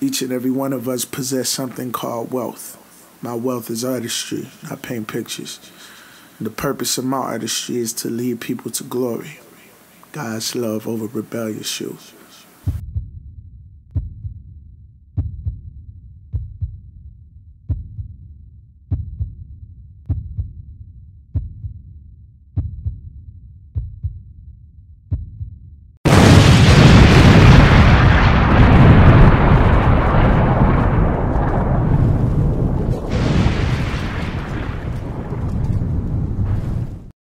Each and every one of us possess something called wealth. My wealth is artistry. I paint pictures. The purpose of my artistry is to lead people to glory. God's love over rebellious youth.